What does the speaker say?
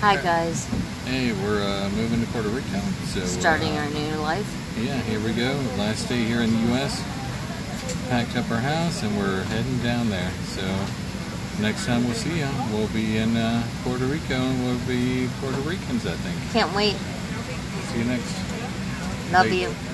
Hi guys, Hey, we're uh, moving to Puerto Rico. So starting uh, our new life. Yeah, here we go. Last day here in the U.S. Packed up our house and we're heading down there. So next time we'll see you, we'll be in uh, Puerto Rico and we'll be Puerto Ricans, I think. Can't wait. See you next. Love Bye. you.